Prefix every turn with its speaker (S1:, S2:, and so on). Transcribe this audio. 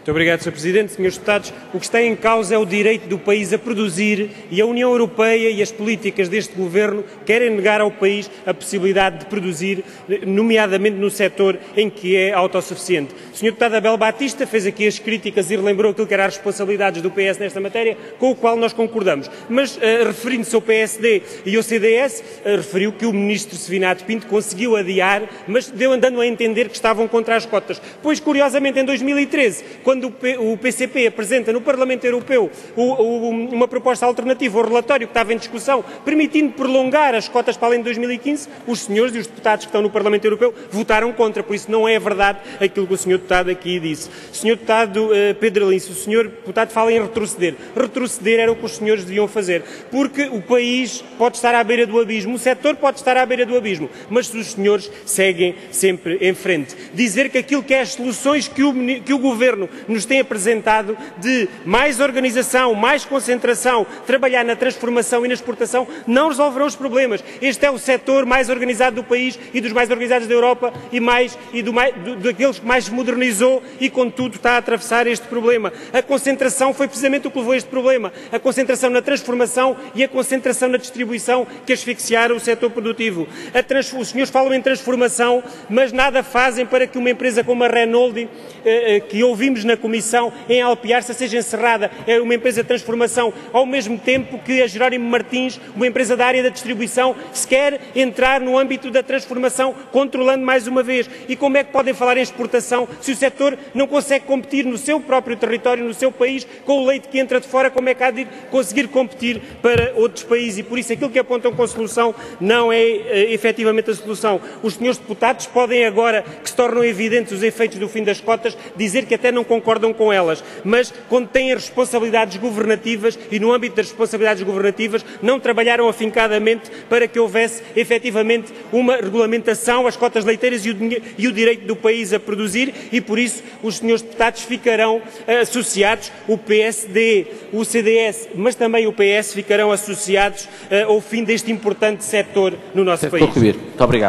S1: Muito obrigado, Sr. Presidente. Senhores Deputados, o que está em causa é o direito do país a produzir e a União Europeia e as políticas deste Governo querem negar ao país a possibilidade de produzir, nomeadamente no setor em que é autossuficiente. O Sr. Deputado Abel Batista fez aqui as críticas e relembrou aquilo que eram as responsabilidades do PS nesta matéria, com o qual nós concordamos. Mas, uh, referindo-se ao PSD e ao CDS, uh, referiu que o Ministro Sevinato Pinto conseguiu adiar, mas deu andando a entender que estavam contra as cotas. Pois, curiosamente, em 2013, quando o PCP apresenta no Parlamento Europeu uma proposta alternativa ao relatório que estava em discussão, permitindo prolongar as cotas para além de 2015, os senhores e os deputados que estão no Parlamento Europeu votaram contra. Por isso não é verdade aquilo que o senhor deputado aqui disse. Senhor deputado eh, Pedro Lince, o senhor deputado fala em retroceder. Retroceder era o que os senhores deviam fazer, porque o país pode estar à beira do abismo, o setor pode estar à beira do abismo, mas os senhores seguem sempre em frente. Dizer que aquilo que é as soluções que o, que o Governo nos tem apresentado de mais organização, mais concentração, trabalhar na transformação e na exportação, não resolverão os problemas. Este é o setor mais organizado do país e dos mais organizados da Europa e mais e do do, daqueles que mais modernizou e, contudo, está a atravessar este problema. A concentração foi precisamente o que levou a este problema. A concentração na transformação e a concentração na distribuição que asfixiaram o setor produtivo. Trans... Os senhores falam em transformação, mas nada fazem para que uma empresa como a Renault, eh, eh, que ouvimos na Comissão em Alpiarça seja encerrada. É uma empresa de transformação, ao mesmo tempo que a Jerónimo Martins, uma empresa da área da distribuição, se quer entrar no âmbito da transformação, controlando mais uma vez. E como é que podem falar em exportação se o setor não consegue competir no seu próprio território, no seu país, com o leite que entra de fora, como é que há de conseguir competir para outros países? E por isso aquilo que apontam com solução não é, é efetivamente a solução. Os senhores deputados podem agora, que se tornam evidentes os efeitos do fim das cotas, dizer que até não concordam concordam com elas, mas quando têm responsabilidades governativas e no âmbito das responsabilidades governativas não trabalharam afincadamente para que houvesse efetivamente uma regulamentação, as cotas leiteiras e o, e o direito do país a produzir e por isso os senhores deputados ficarão associados, o PSD, o CDS, mas também o PS ficarão associados uh, ao fim deste importante setor no nosso país.
S2: Muito obrigado.